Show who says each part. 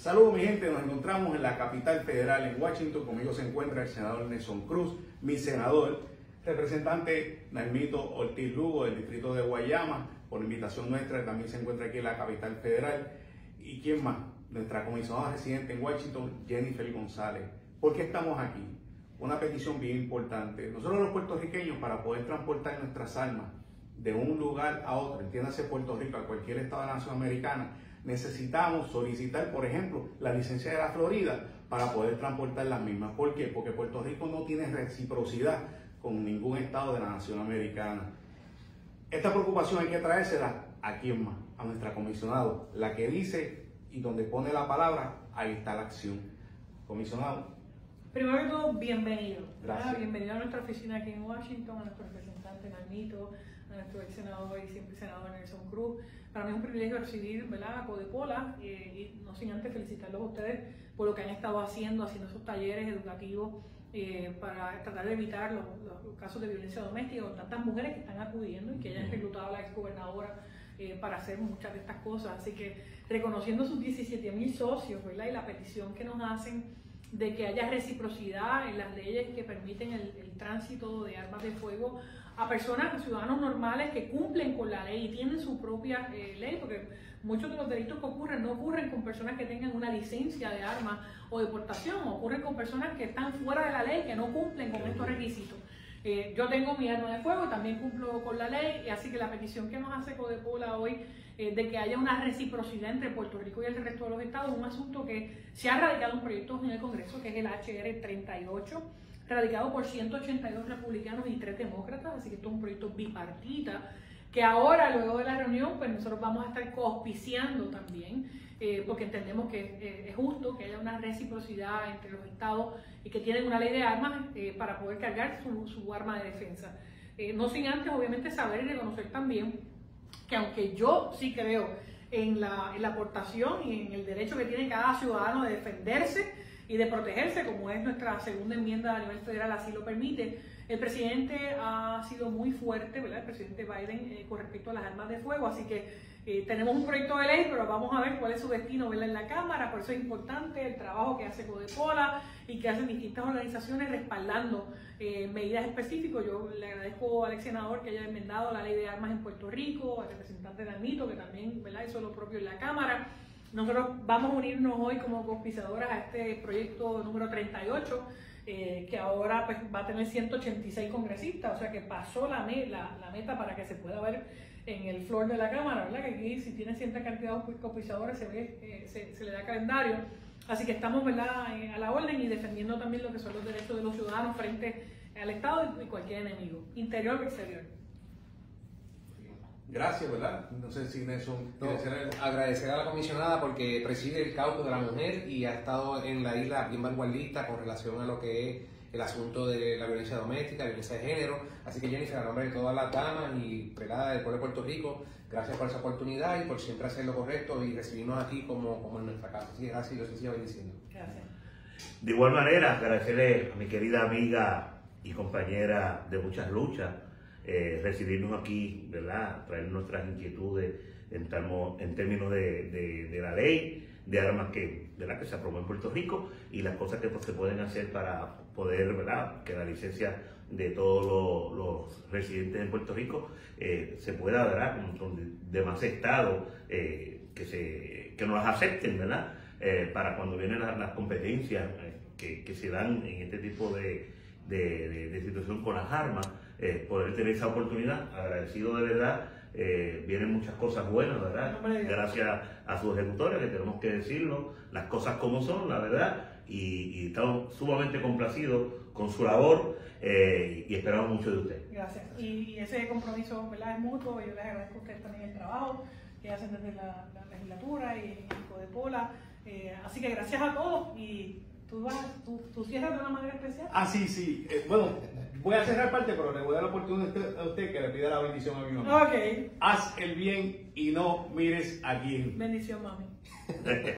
Speaker 1: Saludos mi gente, nos encontramos en la capital federal en Washington. Conmigo se encuentra el senador Nelson Cruz, mi senador, representante Naimito Ortiz Lugo del distrito de Guayama, por invitación nuestra, también se encuentra aquí en la capital federal. ¿Y quién más? Nuestra comisionada residente en Washington, Jennifer González. ¿Por qué estamos aquí? Una petición bien importante. Nosotros los puertorriqueños, para poder transportar nuestras armas de un lugar a otro, entiéndase Puerto Rico, a cualquier estado de la nación americana, necesitamos solicitar, por ejemplo, la licencia de la Florida para poder transportar las mismas. ¿Por qué? Porque Puerto Rico no tiene reciprocidad con ningún estado de la nación americana. Esta preocupación hay que traérsela a quién más, a nuestra comisionado, la que dice y donde pone la palabra, ahí está la acción. Comisionado.
Speaker 2: Primero que todo, bienvenido.
Speaker 1: Gracias.
Speaker 2: Bienvenido a nuestra oficina aquí en Washington, a nuestro representante Narmito, a nuestro ex senador y siempre senador Nelson Cruz. Para mí es un privilegio recibir ¿verdad? a Codepola eh, y no sin antes felicitarlos a ustedes por lo que han estado haciendo, haciendo esos talleres educativos eh, para tratar de evitar los, casos de violencia doméstica con tantas mujeres que están acudiendo y que hayan reclutado a la ex gobernadora eh, para hacer muchas de estas cosas. Así que reconociendo sus 17 mil socios ¿verdad? y la petición que nos hacen de que haya reciprocidad en las leyes que permiten el, el tránsito de armas de fuego a personas, a ciudadanos normales que cumplen con la ley y tienen su propia eh, ley, porque muchos de los delitos que ocurren no ocurren con personas que tengan una licencia de armas o deportación, ocurren con personas que están fuera de la ley, que no cumplen con estos requisitos. Eh, yo tengo mi arma de fuego y también cumplo con la ley, y así que la petición que nos hace Codepola hoy eh, de que haya una reciprocidad entre Puerto Rico y el resto de los estados, un asunto que se ha radicado en proyectos en el Congreso, que es el HR 38, radicado por 182 republicanos y 3 demócratas, así que esto es un proyecto bipartita, que ahora, luego de la reunión, pues nosotros vamos a estar coauspiciando también, eh, porque entendemos que eh, es justo que haya una reciprocidad entre los estados y que tienen una ley de armas eh, para poder cargar su, su arma de defensa. No sin antes, obviamente, saber y reconocer también que aunque yo sí creo en la, en la aportación y en el derecho que tiene cada ciudadano de defenderse y de protegerse, como es nuestra segunda enmienda a nivel federal, así lo permite, el presidente ha sido muy fuerte, ¿verdad? El presidente Biden eh, con respecto a las armas de fuego, así que eh, tenemos un proyecto de ley, pero vamos a ver cuál es su destino ¿verdad? en la Cámara, por eso es importante el trabajo que hace Codepola y que hacen distintas organizaciones respaldando eh, medidas específicas. Yo le agradezco al ex senador que haya enmendado la ley de armas en Puerto Rico, al representante Danito, que también ¿verdad? hizo lo propio en la Cámara. Nosotros vamos a unirnos hoy como auspiciadoras a este proyecto número 38, eh, que ahora pues, va a tener 186 congresistas, o sea que pasó la, me- la, la meta para que se pueda ver en el floor de la Cámara, ¿verdad? Que aquí si tiene cierta cantidad de auspiciadores se, ve, eh, se le da calendario. Así que estamos ¿verdad? eh, a la orden y defendiendo también lo que son los derechos de los ciudadanos frente al Estado y cualquier enemigo, interior o exterior.
Speaker 1: Gracias, ¿verdad? No sé si Nelson
Speaker 3: No, agradecer a la comisionada porque preside el cauto de la mujer y ha estado en la isla bien vanguardista con relación a lo que es el asunto de la violencia doméstica, la violencia de género. Así que Jennifer, a nombre de todas las damas y ¿verdad? del pueblo de Puerto Rico, gracias por esa oportunidad y por siempre hacer lo correcto y recibirnos aquí como, como en nuestra casa. Así que gracias y Dios siga bendiciendo.
Speaker 2: Gracias.
Speaker 4: De igual manera, agradecerle a mi querida amiga y compañera de muchas luchas, eh, recibirnos aquí, ¿verdad? Traer nuestras inquietudes en, términos de, la ley de armas que, se aprobó en Puerto Rico y las cosas que pues, se pueden hacer para poder, ¿verdad? que la licencia de todos los, residentes en Puerto Rico eh, se pueda, ¿verdad? con, con demás estados eh, que, se, nos las acepten, ¿verdad? Eh, para cuando vienen las, competencias que, se dan en este tipo de situación con las armas, eh, poder tener esa oportunidad, agradecido de verdad, eh, vienen muchas cosas buenas, ¿verdad? Gracias a sus ejecutores, que tenemos que decirlo, las cosas como son, la verdad, y, y estamos sumamente complacidos con su labor eh, y esperamos mucho de usted.
Speaker 2: Gracias. Y, y ese compromiso ¿verdad? es mutuo. Yo les agradezco a ustedes también el trabajo que hacen desde la, la legislatura y el Codepola. Eh, así que gracias a todos. Y tú, vas, tú, tú cierras de una manera especial.
Speaker 1: Ah, sí, sí. Eh, bueno, voy a cerrar parte, pero le voy a dar la oportunidad a usted, que le pida la bendición a mi mamá.
Speaker 2: Ok.
Speaker 1: Haz el bien y no mires a quién.
Speaker 2: Bendición, mami.